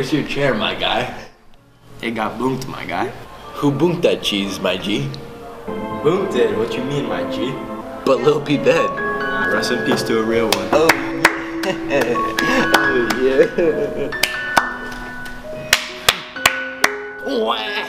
Where's your chair, my guy? It got boomed, my guy. Who boomed that cheese, my G? Boomed it? What you mean, my G? But Lil Peep dead. Rest in peace to a real one. Oh, yeah. oh, yeah. Wah.